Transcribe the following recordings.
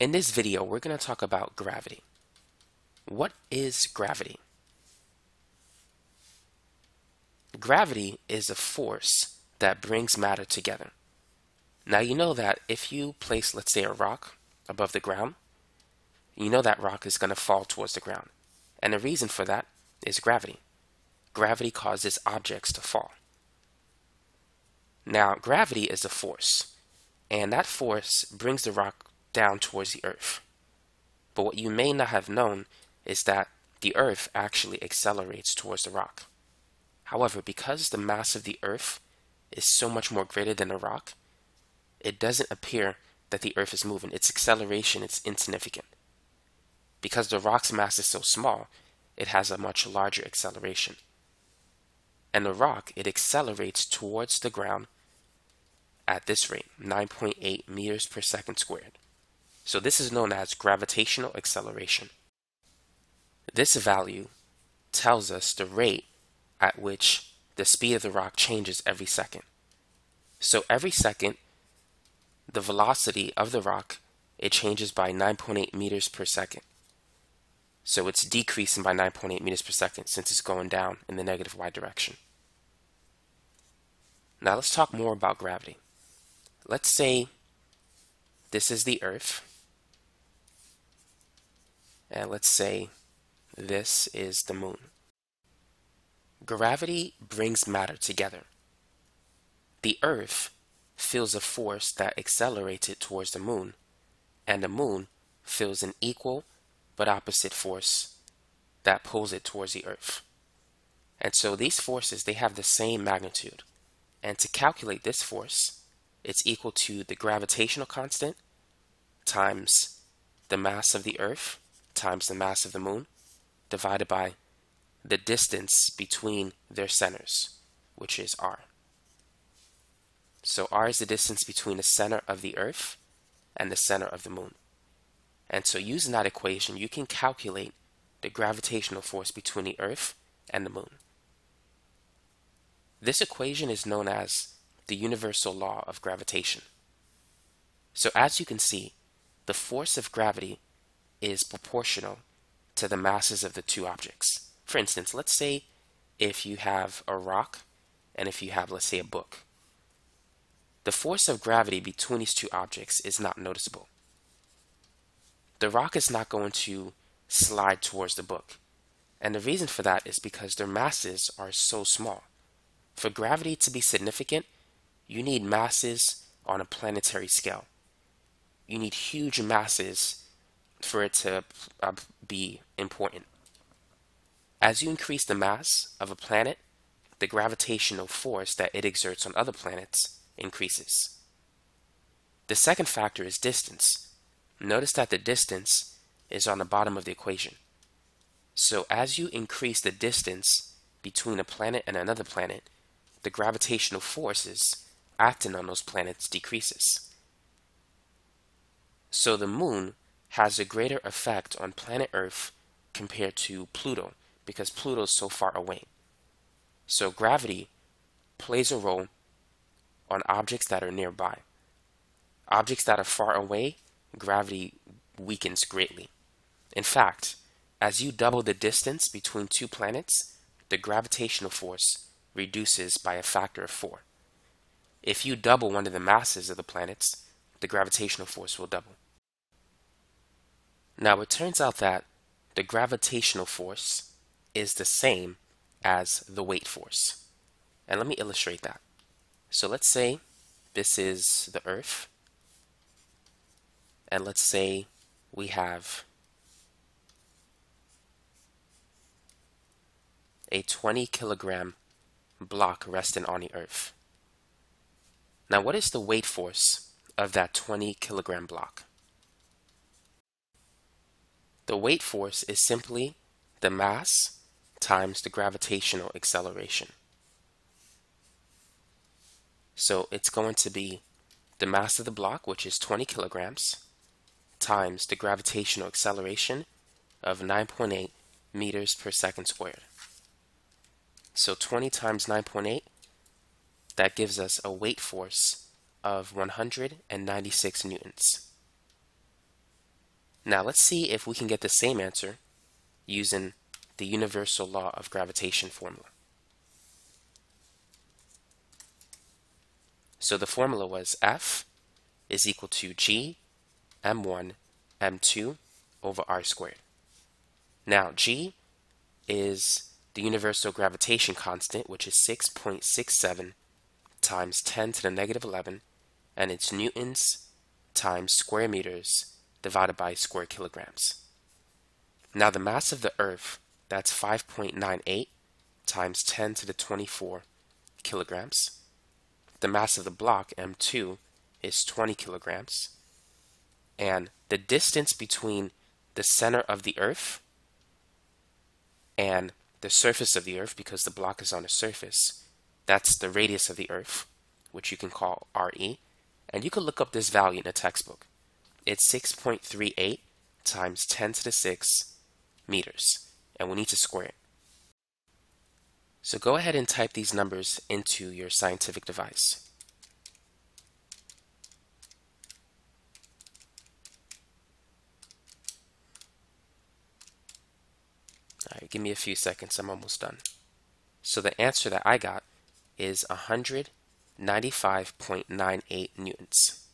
In this video, we're going to talk about gravity. What is gravity? Gravity is a force that brings matter together. Now you know that if you place, let's say, a rock above the ground, you know that rock is going to fall towards the ground. And the reason for that is gravity. Gravity causes objects to fall. Now, gravity is a force, and that force brings the rock down towards the earth. But what you may not have known is that the earth actually accelerates towards the rock. However, because the mass of the earth is so much more greater than the rock, it doesn't appear that the earth is moving. Its acceleration is insignificant. Because the rock's mass is so small, it has a much larger acceleration. And the rock, it accelerates towards the ground at this rate, 9.8 meters per second squared. So this is known as gravitational acceleration. This value tells us the rate at which the speed of the rock changes every second. So every second, the velocity of the rock, it changes by 9.8 meters per second. So it's decreasing by 9.8 meters per second since it's going down in the negative y direction. Now let's talk more about gravity. Let's say this is the Earth and let's say this is the moon. Gravity brings matter together. The Earth feels a force that accelerates it towards the moon, and the moon feels an equal but opposite force that pulls it towards the Earth. And so these forces, they have the same magnitude. And to calculate this force, it's equal to the gravitational constant times the mass of the Earth times the mass of the moon divided by the distance between their centers, which is r. So r is the distance between the center of the Earth and the center of the moon. And so using that equation, you can calculate the gravitational force between the Earth and the moon. This equation is known as the universal law of gravitation. So as you can see, the force of gravity is proportional to the masses of the two objects. For instance, let's say if you have a rock and if you have, let's say, a book. The force of gravity between these two objects is not noticeable. The rock is not going to slide towards the book. And the reason for that is because their masses are so small. For gravity to be significant, you need masses on a planetary scale. You need huge masses for it to uh, be important. As you increase the mass of a planet, the gravitational force that it exerts on other planets increases. The second factor is distance. Notice that the distance is on the bottom of the equation. So as you increase the distance between a planet and another planet, the gravitational forces acting on those planets decreases. So the moon has a greater effect on planet Earth compared to Pluto because Pluto is so far away. So gravity plays a role on objects that are nearby. Objects that are far away, gravity weakens greatly. In fact, as you double the distance between two planets, the gravitational force reduces by a factor of 4. If you double one of the masses of the planets, the gravitational force will double. Now it turns out that the gravitational force is the same as the weight force. And let me illustrate that. So let's say this is the Earth. And let's say we have a 20 kilogram block resting on the Earth. Now what is the weight force of that 20 kilogram block? The weight force is simply the mass times the gravitational acceleration. So it's going to be the mass of the block, which is 20 kilograms, times the gravitational acceleration of 9.8 meters per second squared. So 20 times 9.8, that gives us a weight force of 196 newtons. Now let's see if we can get the same answer using the universal law of gravitation formula. So the formula was F is equal to G m1 m2 over r squared. Now G is the universal gravitation constant, which is 6.67 times 10 to the negative 11, and it's newtons times square meters divided by square kilograms. Now the mass of the Earth, that's 5.98 times 10 to the 24 kilograms. The mass of the block, M2, is 20 kilograms. And the distance between the center of the Earth and the surface of the Earth, because the block is on a surface, that's the radius of the Earth, which you can call RE. And you can look up this value in a textbook. It's 6.38 times 10 to the 6 meters, and we need to square it. So go ahead and type these numbers into your scientific device. Alright, give me a few seconds, I'm almost done. So the answer that I got is 195.98 newtons.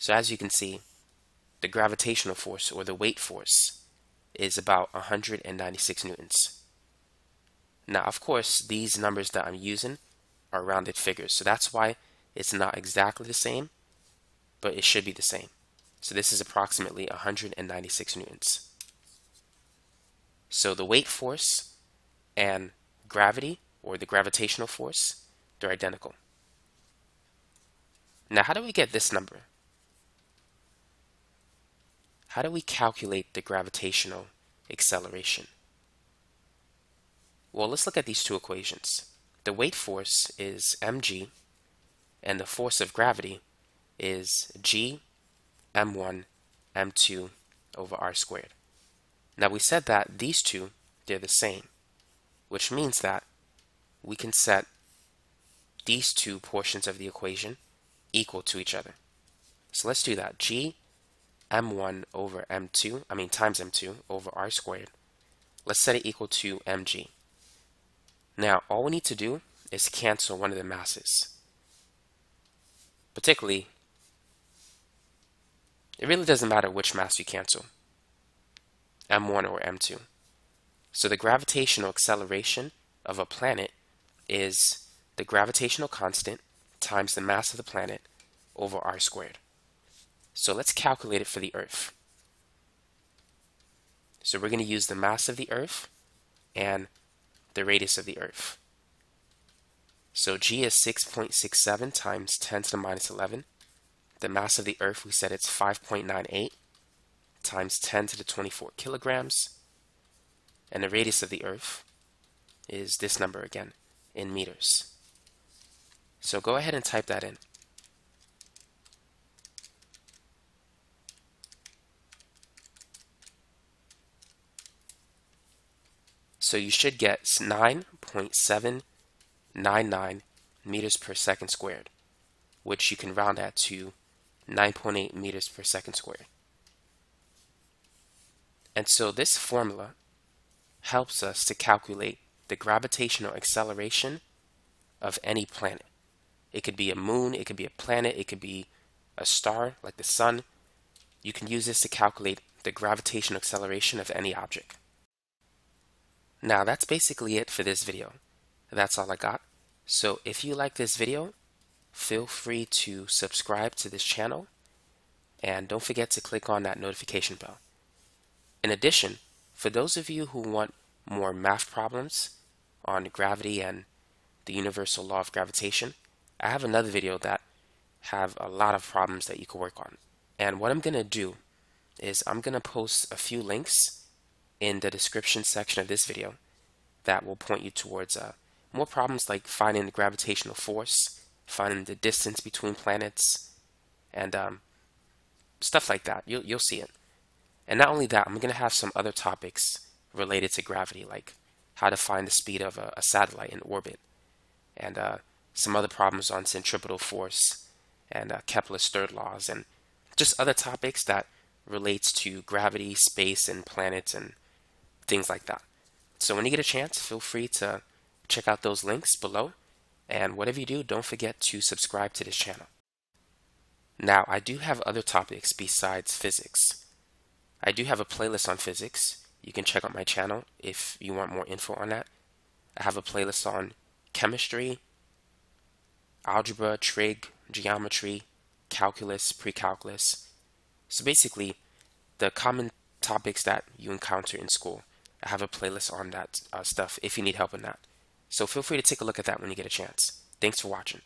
So as you can see, the gravitational force or the weight force is about 196 newtons. Now, of course, these numbers that I'm using are rounded figures, so that's why it's not exactly the same, but it should be the same. So this is approximately 196 newtons. So the weight force and gravity, or the gravitational force, they're identical. Now, how do we get this number? How do we calculate the gravitational acceleration? Well, let's look at these two equations. The weight force is mg, and the force of gravity is g m1 m2 over r squared. Now we said that these two, they're the same, which means that we can set these two portions of the equation equal to each other. So let's do that. g m1 over m2, I mean times m2 over r squared. Let's set it equal to mg. Now, all we need to do is cancel one of the masses. Particularly, it really doesn't matter which mass you cancel, m1 or m2. So the gravitational acceleration of a planet is the gravitational constant times the mass of the planet over r squared. So let's calculate it for the Earth. So we're going to use the mass of the Earth and the radius of the Earth. So g is 6.67 times 10 to the minus 11. The mass of the Earth, we said it's 5.98 times 10 to the 24 kilograms. And the radius of the Earth is this number again, in meters. So go ahead and type that in. So you should get 9.799 meters per second squared, which you can round out to 9.8 meters per second squared. And so this formula helps us to calculate the gravitational acceleration of any planet. It could be a moon, it could be a planet, it could be a star like the sun. You can use this to calculate the gravitational acceleration of any object. Now that's basically it for this video. That's all I got. So if you like this video, feel free to subscribe to this channel and don't forget to click on that notification bell. In addition, for those of you who want more math problems on gravity and the universal law of gravitation, I have another video that have a lot of problems that you can work on. And what I'm going to do is I'm going to post a few links in the description section of this video that will point you towards uh, more problems like finding the gravitational force, finding the distance between planets, and um, stuff like that. You'll, you'll see it. And not only that, I'm going to have some other topics related to gravity, like how to find the speed of a, a satellite in orbit, and uh, some other problems on centripetal force and uh, Kepler's third laws, and just other topics that relates to gravity, space, and planets and things like that. So when you get a chance, feel free to check out those links below. And whatever you do, don't forget to subscribe to this channel. Now, I do have other topics besides physics. I do have a playlist on physics. You can check out my channel if you want more info on that. I have a playlist on chemistry, algebra, trig, geometry, calculus, pre-calculus. So basically, the common topics that you encounter in school. I have a playlist on that uh, stuff if you need help in that. So feel free to take a look at that when you get a chance. Thanks for watching.